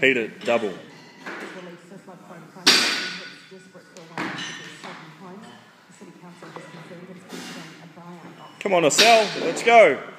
Peter, double. Come on, a cell. Come on, let's go.